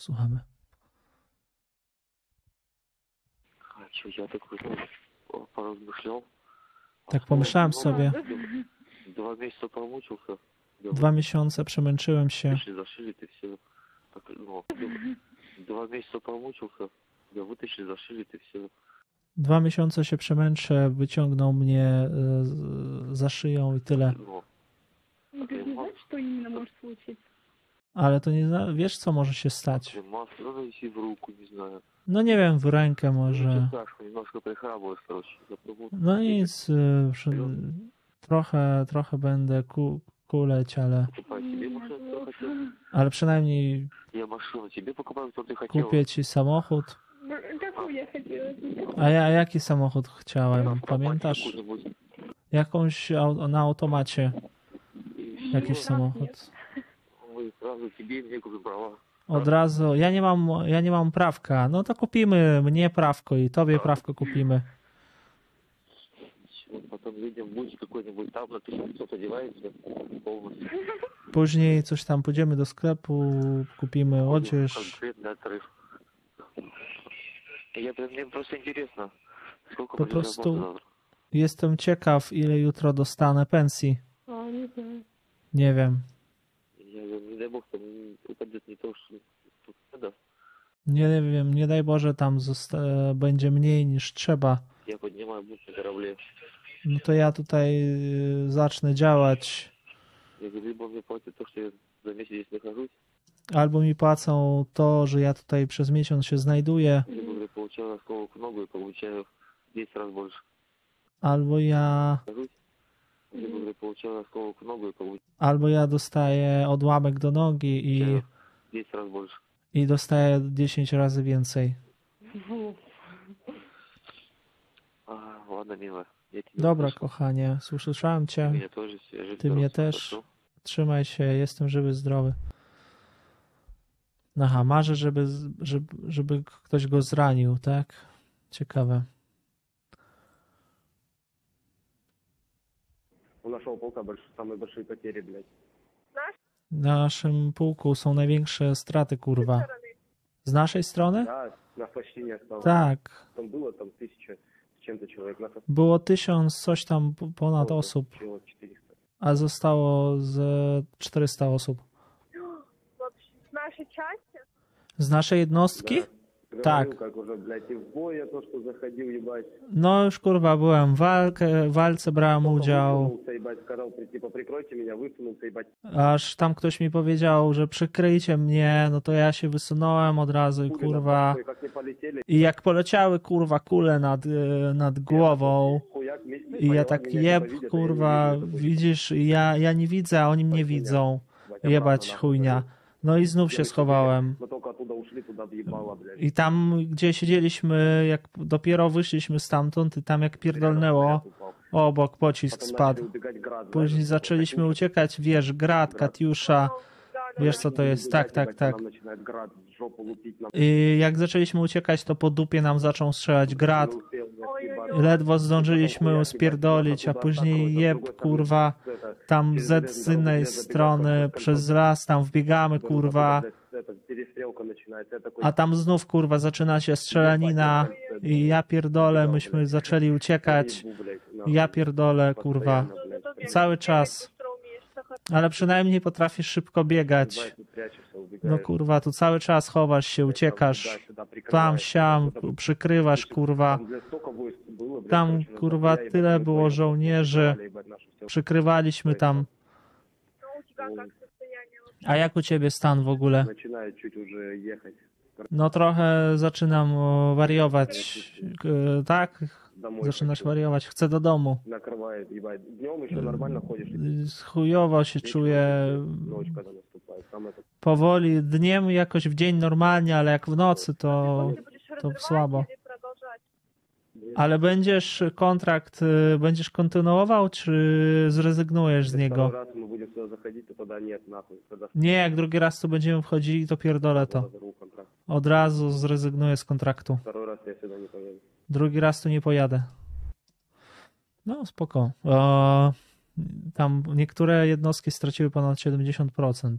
Słuchamy. Tak pomyślałem sobie. Dwa miesiące. Dwa miesiące przemęczyłem się. Dwa miesiące pomuczyłka. Dwa miesiące się przemęczę, wyciągną mnie e, za szyją i tyle. No. To inne możesz. Ale to nie wiesz, co może się stać. No nie wiem, w rękę może. No nic, y, trochę, trochę będę ku, kuleć, ale... Ale przynajmniej kupię ci samochód. No, a ja jaki samochód chciałem, pamiętasz? Jakąś na automacie. Jakiś samochód Ой, сразу тебе и мне купим права. Od razu, ja nie mam, ja nie mam prawka. No to kupimy mnie prawko i tobie prawko kupimy. Вот Потом едем в Буч какой-нибудь, там на 1500 одеваемся полностью. Później coś tam pójdziemy do sklepu, kupimy odzież. Конкретный отрыв. Я, прям- мне просто интересно, сколько Po будет prostu работы завтра. jestem ciekaw, ile jutro dostanę pensji. А, не знаю. Nie wiem. что тут надо. Nie wiem, nie daj Boże, tam zosta- będzie mniej niż trzeba. Я поднимаю буч на корабле. No to ja tutaj y, zacznę działać. Я говорю, либо мне платят то, что я за месяц здесь нахожусь, Albo mi płacą to, że ja tutaj przez miesiąc się znajduję, либо говорю, получаю осколок в ногу и получаю в 10 раз больше. albo ja, Нахожусь. Nie będę pouciągać kołok nogę komuś. Albo ja dostaję odłamek do nogi i... Jest raz bolszy. I dostaję 10 razy więcej. A, ładne, miłe. Dobra, kochanie, słyszałem cię. Ty mnie też. Trzymaj się, jestem żywy, zdrowy. Aha, marzę, żeby, żeby, żeby ktoś go zranił, tak? Ciekawe. У нашего полка больш... самые большие потери, блядь. W naszym pułku są największe straty, kurwa. Z naszej strony? Да, нас почти не осталось. Tak. Там было там тысяча с чем-то человек. Нас Było tysiąc, coś tam p- ponad осталось osób, всего 400. a zostało z 400 osób. Вообще, с нашей части? Z naszej jednostki? Да. Так. Говорю, как уже, блядь, и в бой я то, что заходил, ебать. No już kurwa byłem w walkę, w walce brałem udział, Высунулся, ебать, сказал, при- типа, прикройте меня, высунулся, ебать. aż tam ktoś mi powiedział, że przykryjcie mnie, no to ja się wysunąłem od razu i Пули kurwa. нахуй, как не полетели. I jak poleciały kurwa kule nad, e, nad głową Хуяк, вместе i ja понял, tak меня типа jeb видят, а я kurwa, не вижу, это widzisz, i ja, ja nie widzę, a oni mnie widzą. Ебать, Jebać обратно, chujnia. нахуй. No i znów się schowałem. Мы только konfliktu I tam, gdzie siedzieliśmy, jak dopiero wyszliśmy stamtąd i tam jak pierdolnęło, obok pocisk spadł. Później zaczęliśmy uciekać, wiesz, Grad, Katiusza, Wiesz co to jest? Tak, tak, tak. I jak zaczęliśmy uciekać, to po dupie nam zaczął strzelać grad. Ledwo zdążyliśmy spierdolić, a później jeb, kurwa, tam z innej strony przez las, tam wbiegamy, kurwa, a tam znów, kurwa, zaczyna się strzelanina i ja pierdolę, myśmy zaczęli uciekać, ja pierdolę, kurwa, cały czas, ale przynajmniej potrafisz szybko biegać. No kurwa, tu cały czas chowasz się, uciekasz, tam, siam, przykrywasz, kurwa, Tam, kurwa, tyle było żołnierzy. przykrywaliśmy tam. A jak u ciebie stan w ogóle? No trochę zaczynam wariować, tak? Zaczynasz wariować, chcę do domu. Chujowo się czuję. Powoli, dniem jakoś w dzień normalnie, ale jak w nocy to, to słabo. Ale będziesz kontrakt, y, będziesz kontynuował, czy zrezygnujesz z niego? Nie, jak drugi raz tu będziemy wchodzili, to pierdolę to. Od razu zrezygnuję z kontraktu. Drugi raz tu nie pojadę. No, spoko. E, tam niektóre jednostki straciły ponad 70%.